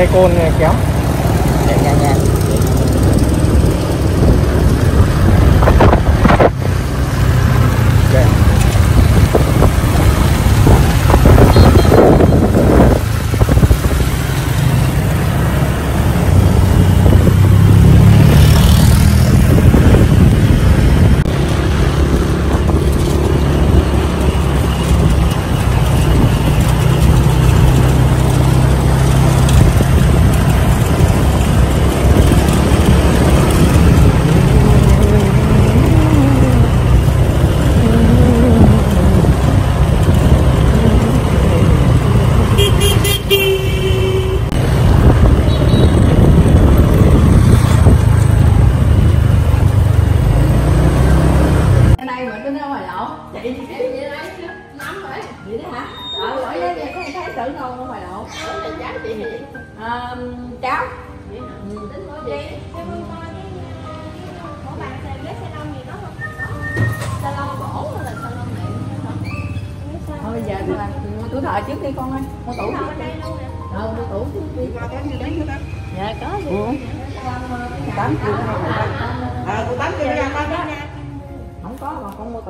tay côn kéo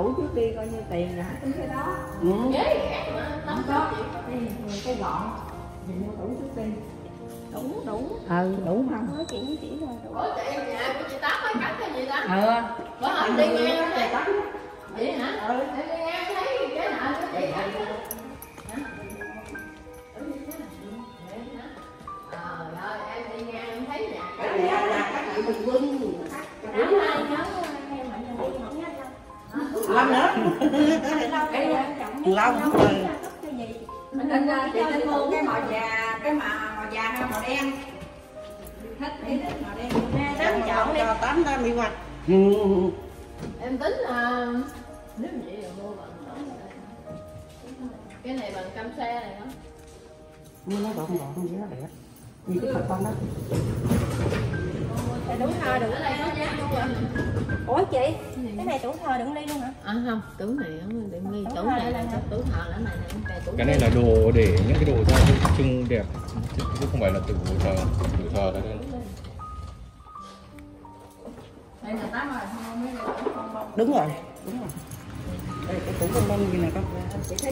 tủ trước đi coi như tiền rồi hả? Tính cái đó. Ừ. không có. Cái, cái gọn. Thì mua tủ trước đi. Đủ đủ. Ừ đủ không nói chuyện với chị rồi đủ. Ủa chị nhà của chị Tám mới cắt cái gì đó ừ. Bữa hôm đi nghe không thấy Vậy hả? Ừ. Em đi nghe thấy cái nào của chị hả? Ờ rồi em đi nghe em thấy nhà Cái này là các bạn bình quân. Lâm nữa. Ừ. mình ờ, chị nên mua cái màu già cái màu màu già hay màu đen thích cái thích màu đen Tám chọn cho tám ta bị hoạch. Em tính là nếu vậy thì mua bằng đó Cái này bằng cam xe này hả? Nhưng nó gọn gọn không gì nó đẹp. Như cái thật con đó. Đúng thờ đựng Ở đây có giá luôn rồi ủa chị cái này tủ thờ đựng ly luôn hả? À không, tủ này không đừng ly, tủ này là tủ thờ là này này, cái tủ cái này là đồ để những cái đồ gia dụng trưng đẹp. Chứ không phải là tủ thờ tủ thờ là đơn đây là tám rồi bông. Đúng rồi. Đúng rồi. Đây cái tủ con bông gì này con.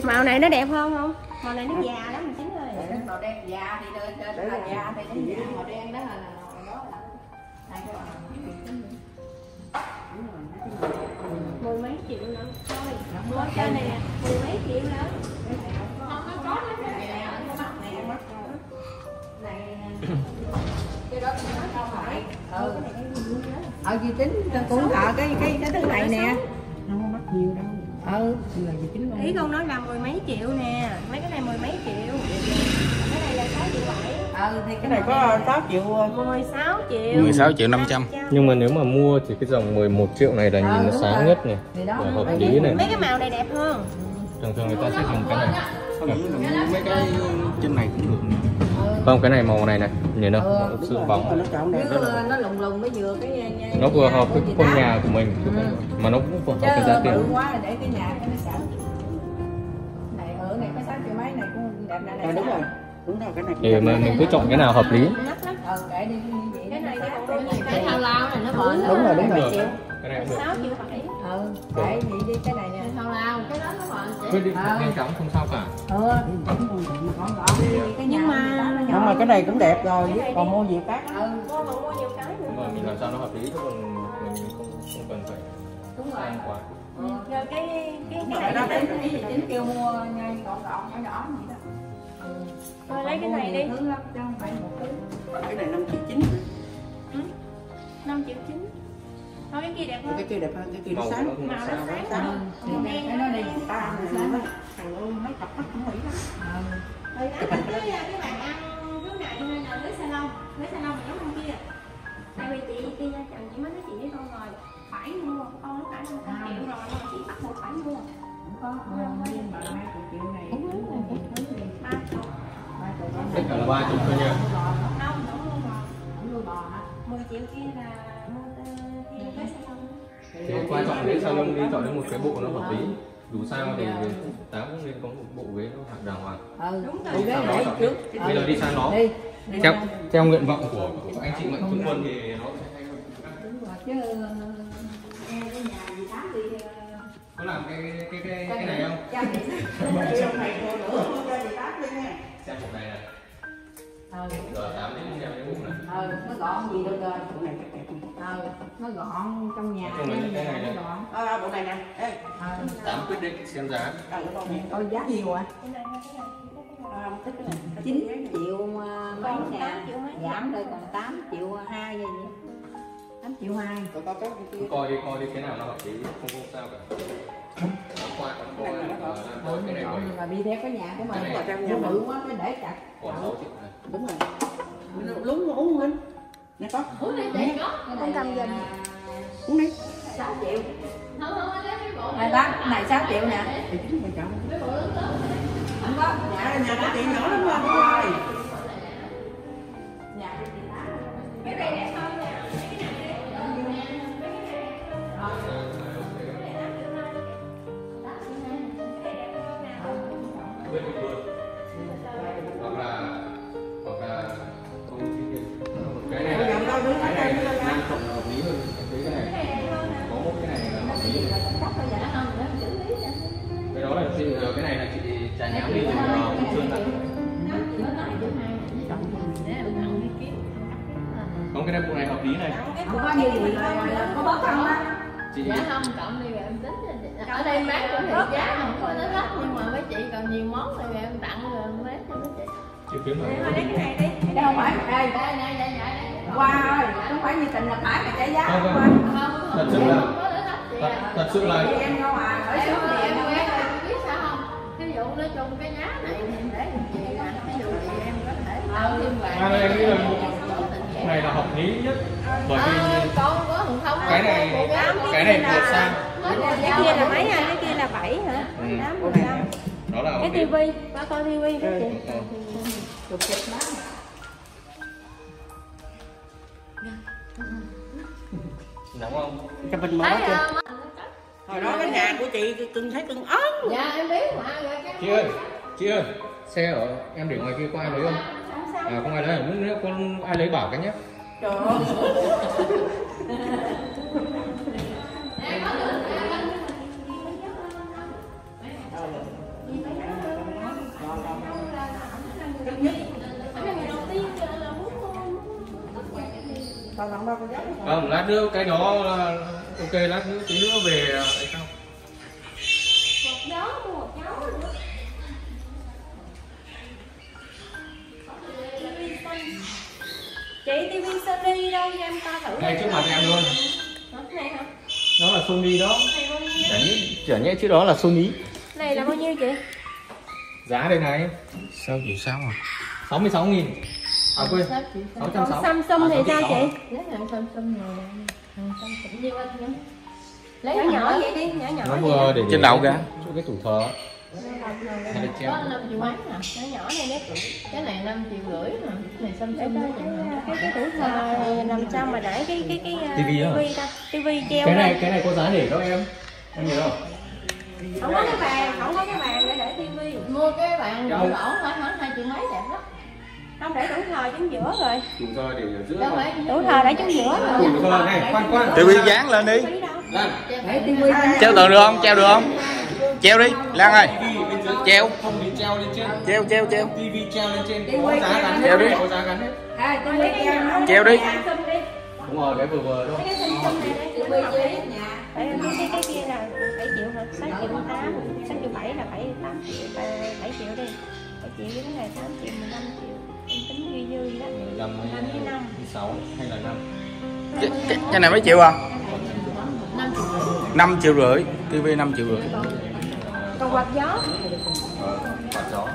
màu này nó đẹp hơn không? Màu này nó già lắm mình chín ơi. Màu đen già thì đơn đơn là già thì đến già màu đen đó là đó là mười mấy triệu nữa. Thôi mua cái này nè. Mười mấy triệu nữa. Không, nó có cái này nè, cái mắt này cái mắt này cái đó thì nó đâu phải. Ừ. Ờ tính cũng thợ cái cái cái thứ này nè. Không có mắc nhiều đâu. ừ là gì tính ý con nói là mười mấy triệu nè. Mấy cái này mười mấy triệu ừ thì Cái này có 6 triệu. mười sáu triệu. 16 triệu 500 nhưng mà nếu mà mua thì cái dòng 11 triệu này là nhìn nó sáng nhất này đó là hợp lý này. mấy cái màu này đẹp hơn. Thường thường người ta sẽ dùng cái này. Mấy cái trên này cũng được. không cái này màu này này nhìn không Ừ, nó sự rồi, bóng. Nó nó lùng lùng mới vừa cái nó vừa hợp với cái không nhà của mình. Không mà nó cũng vừa hợp với giá tiền. quá là để cái nhà cho nó này ở này có sáu triệu mấy này cũng đẹp này À, này đúng rồi. Đúng rồi cái này. thì mà mình cứ chọn cái nào hợp lý. Ừ đi cái này cái cái thao lao này nó bền Đúng rồi, đúng rồi. cái này cũng được. Sáu triệu bảy. Ừ kệ vậy đi cái này nè. Cái thao lao, cái đó nó chị quyết định nhanh chóng không sao cả. Ừ. Đi cái nhà Nhưng mà-. Nhưng cái này cũng đẹp rồi, còn mua gì khác. ừ mua còn mua nhiều cái nữa. Mình làm sao nó hợp lý chứ còn mình không không cần phải đúng rồi. quá. Rồi cái cái cái cái này nó tính cái kêu mua ngay gọn gọn nhỏ nhỏ vậy đó Thôi lấy cái này đi. Thứ lắm chứ không phải một thứ Cái này 5 triệu 9. năm triệu chín. Thôi cái kia đẹp hơn. Cái kia đẹp hơn, cái kia nó màu sáng. màu nó sáng. sáng cái nó đi ta sáng thằng ơi, mấy cặp mắt cũng nghĩ lắm. ừ. rồi đó cái cái bạn ăn thứ này hay là lấy salon. Lấy salon mà giống bên kia. Tại vì chị đi ra chồng chị mới nói chuyện với con rồi. Phải mua con lúc nãy con triệu rồi nhưng mà chị bắt buộc phải mua. Không có ờ, nhưng mà hai triệu này ba con thích là ba chục thôi nha. Thì quan trọng đến salon đi chọn đến một cái bộ nó hợp lý. Đủ sao thì tám cũng nên có một bộ ghế nó hạng đàng hoàng. Ừ Đúng rồi. Ghế để trước. bây giờ đi sang nó đi. Theo theo nguyện vọng của, của anh chị mạnh thường quân thì nó sẽ chứ nghe cái nhà gì tám đi ờ, có làm cái cái cái cái này không? trong này cô nữa cho chị. Tát đi nha xem bộ này này ừ. giờ tám đến xem cái bộ này ừ nó gọn gì được rồi? Ừ nó gọn trong nhà cái này nó này. gọn. À, bộ này nè. Ê, ừ. Tám quyết định xem giá. À, cái con này giá nhiều à? Cái này cái này thích cái này 9 triệu ờ, mấy Còn nè tám triệu mấy. giảm đây còn 8 triệu 2 vậy 8 triệu 2 Còn có cái kia. Coi đi coi đi cái nào nó hợp lý không không sao cả mà đi theo cái nhà của mình. Cái này nó bự quá cái để chặt. Còn sáu triệu này đúng rồi. Nó lúng nó uống lên. Nè con Uống đi có cái Con cầm giùm. uống đi. 6 triệu. Không không anh lấy cái bộ này cái này 6 triệu nè. Thì không có. Nhà nhà nhà của chị nhỏ lắm mà thôi nhà tá Cái này đẹp hơn có như vậy là là có bớt không? Á chị Dạ không, cộng đi rồi em tính cho chị. Ở đây bán cũng thì giá không có nó lắm Nhưng mà mấy chị còn nhiều món rồi em tặng rồi em bán cho mấy chị. Chị kiếm rồi. Lấy cái này đi. Đây không phải đây Đây, đây, đây, đây, đây qua ơi không phải như tình là phải mà trả giá Không, qua không. Không, Thật sự là- chị thật, thật sự là Chị em đâu à? Ở Em xuống thì em chị biết sao không? Ví dụ nói chung cái giá này em để chị Ví dụ thì em có thể tạo thêm vàng À, em nghĩ là này là hợp lý nhất bởi vì Ờ, con không cái này cái này vượt sang Cái kia là mấy à? Cái kia là 7 hả? Ừ. 8, 15 đó là Cái tivi, ba coi tivi cái chị. Ờ. chụp chụp má nóng không? Cho mình mở chưa? không? hồi đó cái nhà của chị cưng thấy cưng ống Dạ em biết mà cái chị ơi chị ơi xe ở em để ngoài kia có ai lấy không? À không ai lấy à? Nữa con ai lấy bảo cái nhé trời ơi Em lát nữa cái đó là ok, lát nữa tí nữa về ờ, hay không? một gió một cháu nữa chị tivi Sony đâu? Cho em coi thử ngay trước mặt em luôn. Này hả? đó là Sony đó. Này bao nhiêu? chả nhẽ chả nhẽ chứ đó là Sony. Này là bao nhiêu chị? giá đây này. Sao chỉ sao à 66 nghìn. À quên. 660 Còn Samsung thì sao chị? Lấy hàng Samsung này Lấy Nhỏ nhỏ vậy đi, nhỏ nhỏ nó vừa để Trên đầu kìa. chỗ cái tủ thờ treo. Có 5 triệu mấy nè Nhỏ nhỏ này đấy Cái này 5 triệu rưỡi nè Này đó chị nè cái cái tủ thờ nằm trong mà để cái cái cái uh, TV á? tivi ta tivi treo cái này lên. cái này có giá để đó em. Em nhớ không? Không có cái bàn không có cái bàn để để tivi Mua cái Đâu? lỗ thôi hả? 2 triệu mấy đẹp lắm. Không để tủ thờ chính giữa rồi. Tủ thờ để giữa phải tủ thờ để chính giữa rồi. Tủ thờ này khoan khoan. Tivi dán lên đi. Tivi để tivi treo tường được không? Treo được không treo đi lan ơi TV Treo. treo lên trên treo treo treo TV treo lên trên có giá gắn Treo hết đi. treo đi. đúng rồi cái vừa vừa thôi lấy cái để cái, kia là 7 triệu hả? 6 triệu 8 6 triệu 7 là 7 8 triệu à, 7 triệu đi 7 triệu cái này 8 triệu 15 triệu em tính ghi dư đó 15 hay 5 với 5 6 hay là 5 cái, cái, này mấy triệu à 5 triệu rưỡi 5 triệu rưỡi tivi 5 triệu rưỡi quạt gió. Ờ, quạt gió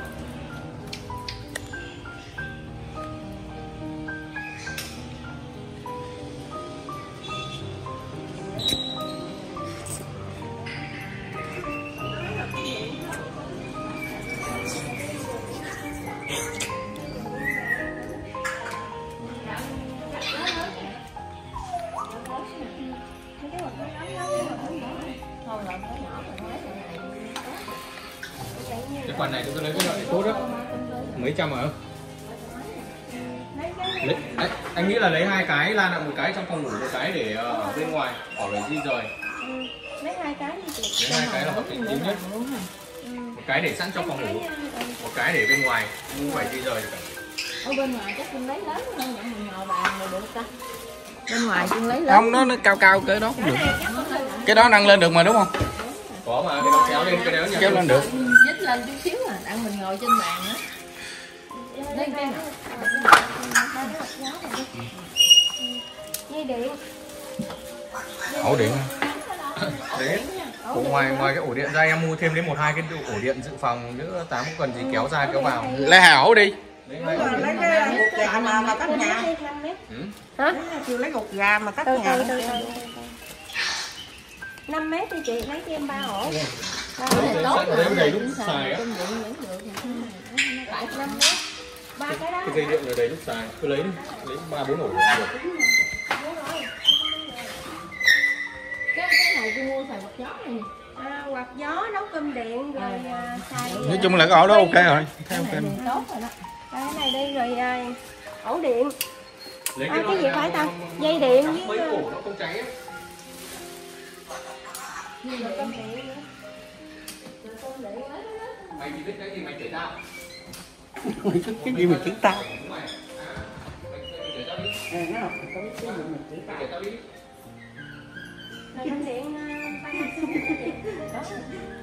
Thôi nhỏ Không làm cái nhỏ mà nói này phần này chúng ta lấy cái loại tốt đó mấy trăm hả lấy, đấy, anh nghĩ là lấy hai cái lan là một cái trong phòng ngủ một cái để ờ, ở bên ngoài khỏi phải di rời lấy hai cái đi chị lấy hai cái là hợp lý nhất. Một cái để sẵn trong phòng ngủ một cái để bên ngoài không phải di rời được cả. Ở bên ngoài chắc lấy lớn hơn mình ngồi bàn rồi được ta. Bên ngoài Trinh lấy lớn. Không nó nó cao cao cái đó cũng được. Cái đó nâng lên được mà đúng không? Có mà cái đó kéo lên cái đó kéo lên được lên chút xíu à đặng mình ngồi trên bàn á. Lấy cái nào dây điện. Ổ điện. Đấy Ổ ngoài ngoài cái ổ điện ra em mua thêm đến một hai cái ổ điện dự phòng nữa tám cần gì kéo ra kéo vào. lấy hai ổ đi. Lấy cái cục gà mà mà cắt nhà. Ừ. chưa lấy cục gà mà cắt nhà. từ từ từ 5 mét đi chị lấy cho em ba ổ cái này tốt Đấy, rồi. Đầy lúc xài á. Trinh vẫn vẫn được tại 5 mét. Ba cái đó. Cái dây điện ở đấy lúc xài. Cứ lấy đi. Lấy ba bốn ổ được. Cái cái này tôi mua xài quạt gió này. À, quạt gió nấu cơm điện rồi à, xài nói chung là cái ổ đó ok rồi. Thấy ok cái này tốt rồi đó. Cái này đi rồi à, ổ điện. Lấy à, cái gì loại phải ta? dây điện với mấy à, cổ nó không cháy á. Cơm điện. Mày chỉ biết cái gì mày kể tao. Mày thích cái gì tao? Mày. À, mày kể tao đi. Gì mày cơm điện à, chị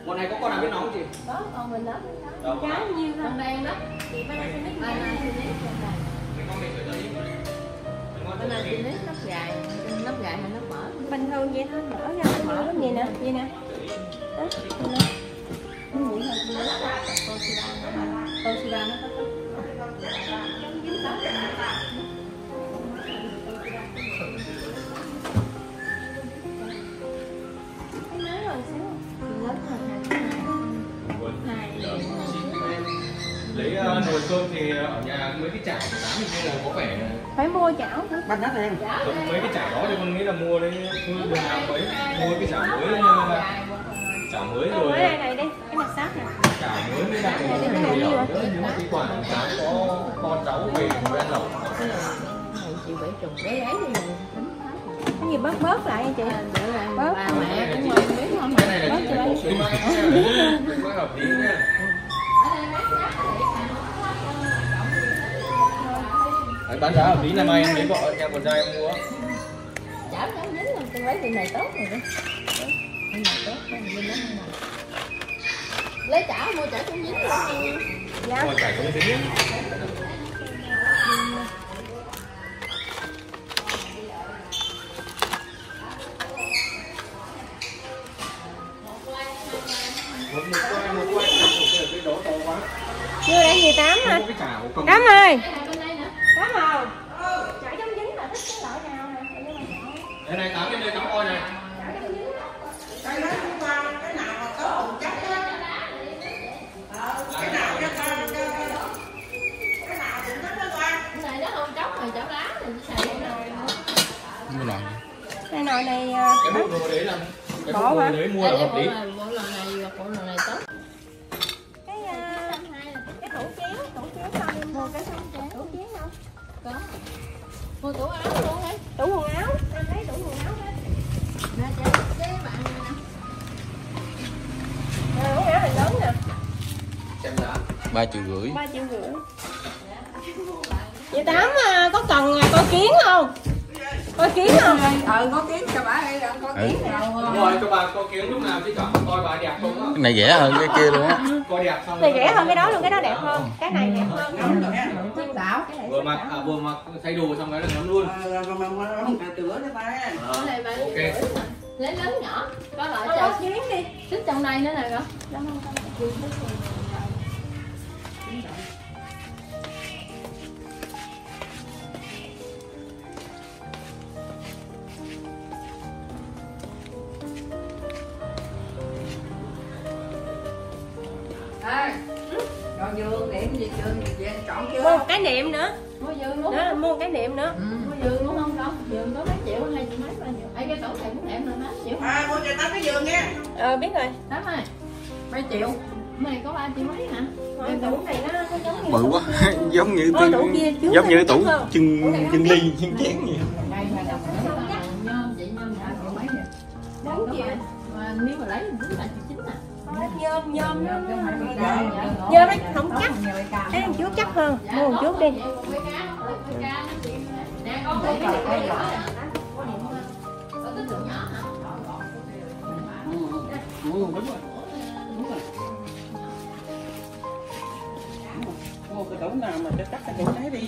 bọn này có con nào biết nóng không chị? Có con mình đó có cái nhiêu con không đen đó chị ba này thì nếp con này con kể tao đi. Con ba này thì nếp nắp gài nắp gài hay nắp mở. Bình thường vậy thôi mở ra nó mở vậy nè vậy nè? Đó, lấy uh, nồi cơm thì ở nhà mấy cái chảo của tám mình mua có vẻ phải mua chảo nữa bánh nó đen Giống mấy cái chảo đó thì con nghĩ là mua đấy thôi đường nào mấy mua cái chảo mới chảo mới rồi đây này đi cái này sát nè chảo mới mới đặt cái này nữa mà cái quả cháu có con cháu về người ăn lẩu này chị bảy trùng đấy ấy thì tính cái gì bớt bớt lại nha chị Bớt. ba mẹ cũng mời biết không cái này là chị phải một hợp lý nha bán giá hợp lý năm mai em lấy vợ nhà con trai em mua chảo chảo dính là tôi lấy bên này tốt rồi đó bên này tốt rồi mình lấy bên này lấy chảo mua chảo cũng dính luôn. Dạ. Mua chảy không dính chưa đã gì tám không hả chảo tám ơi. Đây tám ơi. Chảo chống dính là thích cái loại nào nè? Để này tám đây tám coi này chảo chống dính cái đó chúng ta cái nào mà có hồn chắc á Ờ, cái nào cho ta cho cái nào cũng thích đó qua cái này nó không trống rồi chảo lá thì chỉ xài cái này Cái nồi. cái nồi này à, cái bộ đồ đấy là cái Bỏ bộ đồ đấy mua là cái hợp bộ lý. này bộ lần này bộ lần này tốt. Cái à, cái tủ chén tủ mua? Cái tủ có. Mua tủ áo luôn ấy tủ quần áo. Em lấy tủ quần áo hết. Nè chị cái bạn này nè áo này lớn nè. Ba triệu rưỡi. Ba triệu rưỡi. Chị tám à, có cần à, coi kiến không? Coi kiến không? Ờ có kiến cho bà đây có ừ. kiến đúng rồi cho bà có kiến lúc nào chứ chẳng coi bà đẹp không á. Cái này rẻ hơn cái kia luôn á. Coi đẹp xong này rẻ hơn cái đó luôn cái đó đẹp hơn. Cái này đẹp hơn. Vừa mặc à, vừa mặc thay đồ xong cái là ngắm luôn. Cho ok. lấy lớn nhỏ. Có loại tủ chén đi. Xích trong đây nữa nè con cái giường nha. Ờ biết rồi. Tám ơi mấy triệu. Mày có ba triệu mấy hả? Tủ này nó nó giống như bự quá. giống như tủ kia giống như tủ chân chân ly chân chén vậy. Đây mà đồng nhôm chị nhôm đã triệu mấy nè bốn triệu. mà nếu mà lấy thì đúng là chín à. Nhôm nhôm nó nhôm không phải nhôm ca nó không chắc. thằng trước chắc hơn. Mua một chút đi. nè con Mua cái tủ nào mà cho chắc cái tủ đấy đi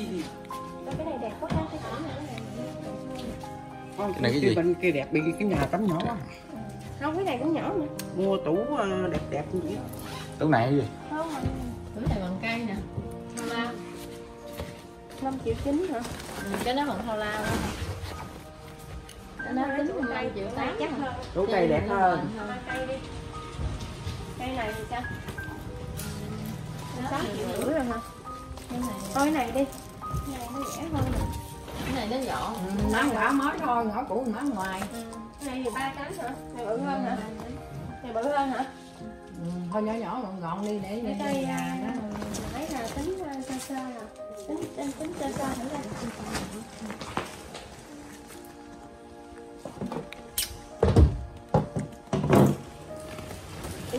thì cái này đẹp quá ha cái tủ này không Cái này cái gì? bên kia đẹp bị cái nhà tắm nhỏ. Quá không cái này cũng nhỏ mà. Mua tủ ờ, đẹp đẹp như vậy. Tủ này cái gì? Không tủ này bằng cây nè. Mà, năm triệu chín hả? Ừ, cái đó bằng thao lao. đó. Đó tính là năm triệu tám chắc hơn. tủ cây đẹp hơn. Ba cây này thì sao? Sáu triệu rưỡi rồi hả? cái này thôi cái này đi. cái này nó rẻ hơn nè cái này nó nhỏ nó quả mới thôi ngõ cũ ngõ ngoài. Cái này thì ba cánh hả này bự hơn hả? Này bự hơn hả? Ừ, thôi nhỏ nhỏ gọn gọn đi để cái để cây nhà à, nó nãy là tính à, sơ sơ tính tính tính sơ sơ thử ra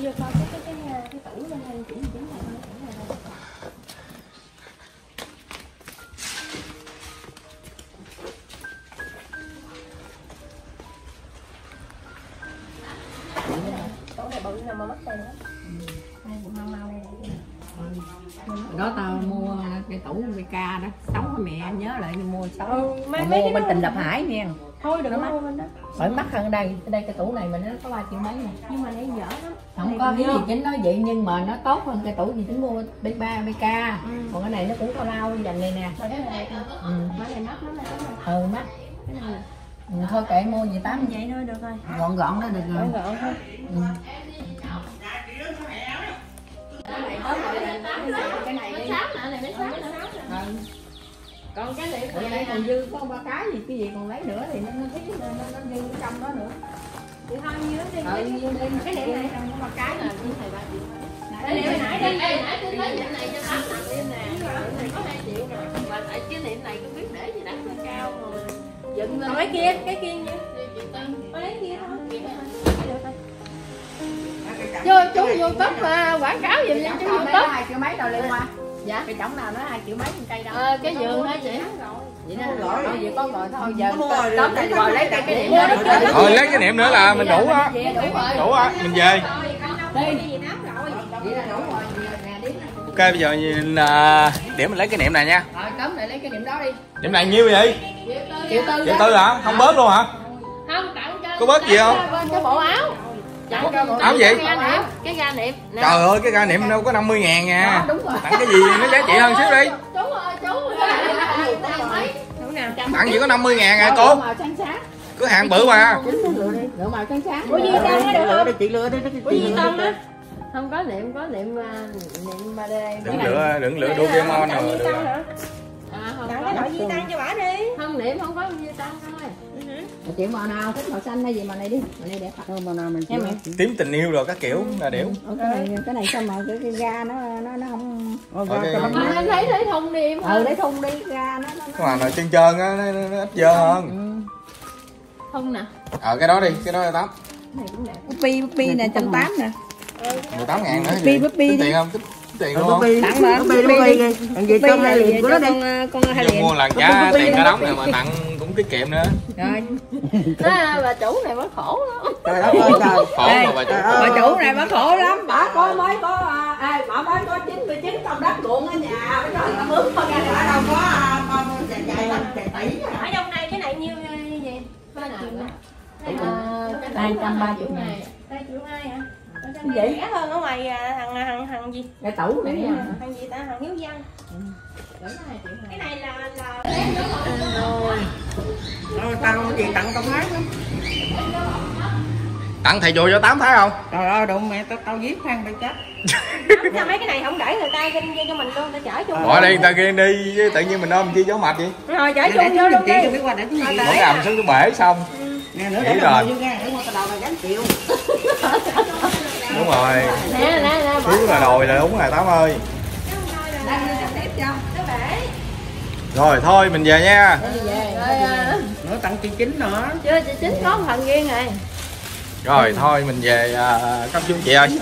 giờ coi cái cái cái cái tủ lên đây chỉ chính là cái tủ này đó tao mua cái tủ VK đó sống với mẹ nhớ lại mua sống ừ, mấy mấy mua cái bên tình lập hải nha thôi đừng Nó có mắc. mua bên đó. Bởi mắc hơn đây đây cái tủ này mà nó có ba triệu mấy nè. Nhưng mà này dở lắm Này có cái gì chính nói vậy nhưng mà nó tốt hơn cái tủ gì? Tính mua B3 BK Ừ. còn cái này nó cũng có lao dành này nè. Mà cái này ừ. Mà này mắc lắm này cái ừ cái này ừ, thôi kệ mua gì tám. Vậy thôi được rồi. Gọn gọn đó được rồi. Gọn gọn thôi. Ừ. cái này Ừ. còn cái này còn dư có ba cái gì? Cái gì còn lấy nữa thì nó nó thiếu nó, nó, nó dư ở trong đó nữa thì thôi như đi. Ừ cái điểm này trong có ba cái là cái này ba triệu cái điểm nãy đi. Ê, nãy tôi thấy điểm này cho tám nặng điểm nè điểm này có hai triệu nè. Mà tại cái điểm này không biết để gì đánh nó cao rồi dựng lên. Cái kia cái kia triệu tư có lấy kia thôi. Vô chú vô mà quảng cáo giùm cho chú vô tấp hai triệu mấy đâu liên qua dạ. Cái chổng nào nó hai triệu mấy một cây đâu? Ờ cái giường hả chị vậy thôi vậy có rồi thôi giờ Mua rồi, tóm lại rồi lấy cái rồi. lấy niệm nữa là mình đủ á. đủ á mình về. Là ok bây giờ nhìn à, để mình lấy cái niệm này nha. Rồi cấm lại lấy cái điểm đó đi. Điểm này nhiêu vậy? Triệu tư triệu tư hả? Không bớt luôn hả? Không tặng cho Có bớt gì không? bên cái bộ áo. Áo gì? cái ga niệm trời ơi cái ga niệm đâu có 50 ngàn nha. Tặng cái gì nó giá trị hơn xíu đi chú ơi chú ơi đủ nào tặng gì có 50 ngàn à cô? cửa hàng bự mà. Lựa đi lựa màu xanh sáng. Ủa gì đâu nó được không? chị lựa đi có gì tông á? Không có niệm có niệm à, niệm ba d đừng lựa đừng lựa Doraemon rồi à không có. cái đội di tăng cho bả đi. Không niệm không có như tăng thôi Triệu màu nào thích màu xanh hay gì màu này đi. Màu này đẹp thật thôi mà nào mình Em tím tình yêu rồi các kiểu là điểu. Ủa, cái này cái này sao mà cái, cái ga nó nó nó không Ôi, Ok. ra cho mà nó anh thấy thấy thùng đi em ừ lấy thun đi ga nó nó, cái mà nó trơn trơn á nó, nó, nó ít dơ hơn. Thùng nè. Ờ cái đó đi cái đó là tám. Này cũng đẹp. Puppy Puppy nè trăm tám nè. 18 ngàn nữa tính đi. tiền không? Tiền Ờ, không? Tặng mà, Bobby Bobby đi. kìa. Thằng gì cho hai liền của nó đi. con con hai liền mua lần giá tiền cả đóng này mà tặng cũng tiết kiệm nữa. Rồi. À, bà chủ này mới khổ lắm Trời đất ơi trời. khổ Ê, bà chủ. bà chủ này bà khổ lắm. Bà có mới có à, à, bà mới có 99 công đất ruộng ở nhà. Bây giờ bà mướn con ra Ở đâu có à, con chạy chạy tỷ ở trong này cái này nhiêu như vậy? Ba triệu à, cái hai trăm ba chục ngàn ba triệu hai hả? Cái này gì? rẻ hơn ở ngoài à, thằng thằng thằng gì? Cái tủ này nha thằng gì ta? Thằng hiếu văn. Cái này là là tao chị tặng tao thái lắm tặng thầy chùa cho tám thái không? Trời ơi đụng mẹ tao tao giết khăn mày chết. Sao mấy cái này không để người ta kinh cho mình luôn ta chở chung bỏ đi người ta kia đi chứ tự nhiên mình ôm chi giấu mệt vậy? Rồi chở chung vô luôn đi. gì mỗi cái ầm xuống cái bể xong. Nè nữa Nghĩ để rồi. cái đúng rồi. Nè nè là đồi là đúng rồi tám ơi. Đang đi tiếp cho nó bể rồi thôi mình về nha. Nữa tặng chị chính nữa. Chưa chị chính có một phần riêng rồi. Rồi thôi mình về à, cấp chú chị ơi